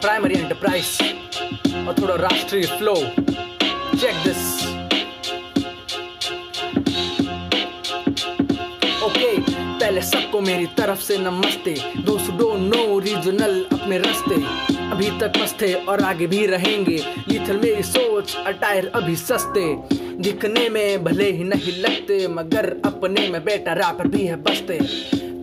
Primary enterprise और थोड़ा राष्ट्रीय फ्लो चेक दिस ओके पहले सबको मेरी तरफ़ से नमस्ते। दोस्त डोंट नो रीजनल अपने रास्ते। अभी तक मस्त और आगे भी रहेंगे। लीथल मेरी सोच अटायर अभी सस्ते। दिखने में भले ही नहीं लगते, मगर अपने में बेटा रैपर भी है बसते।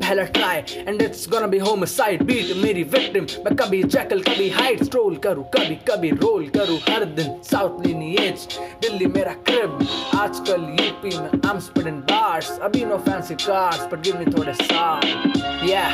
पहला try and it's gonna be homicide beat मेरी विक्टिम मैं कभी जैकल कभी हाइट स्ट्रोल करूं कभी कभी रोल करूं हर दिन साउथ लिनिएज दिल्ली मेरा क्रिब आजकल यूपी में आई एम स्पिटिंग बार्स अभी no fancy cars but give me थोड़े साल या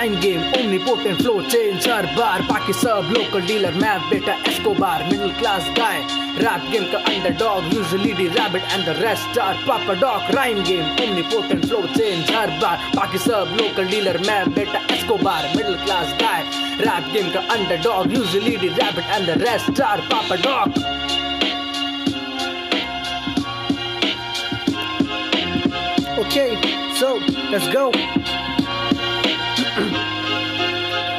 Rhyme game, omnipotent flow change हर बार बाकी सब लोकल डीलर मैं बेटा Escobar middle class guy rap game का underdog usually the rabbit and the rest are papa dog rhyme game omnipotent flow change हर बार बाकी सब लोकल डीलर मैं बेटा Escobar middle class guy rap game का underdog usually the rabbit and the rest are papa dog Okay, so let's go.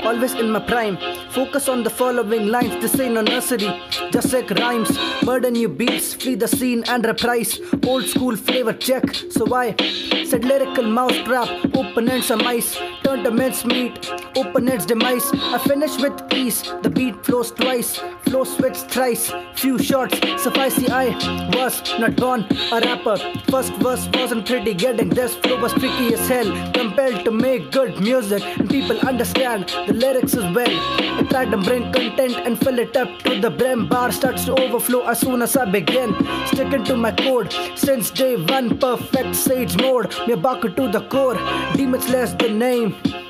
Always in my prime. Focus on the following lines. This ain't no nursery. Just like rhymes. Burden new beats. Flee the scene and reprise. Old school flavor check. So I said lyrical mousetrap. Opponents are mice. Turn to mince meat. Open Opponents demise. I finish with ease. The beat flows twice. Flow switch thrice. Few shots. Suffice the I was not born a rapper. First verse wasn't pretty. Getting this flow was tricky as hell. Compelled to make good music and people understand the lyrics as well. Try to bring content and fill it up to the brim. Bar starts to overflow as soon as I begin. Sticking to my code since day one. Perfect sage mode. Me back to the core. Demonslayer the name.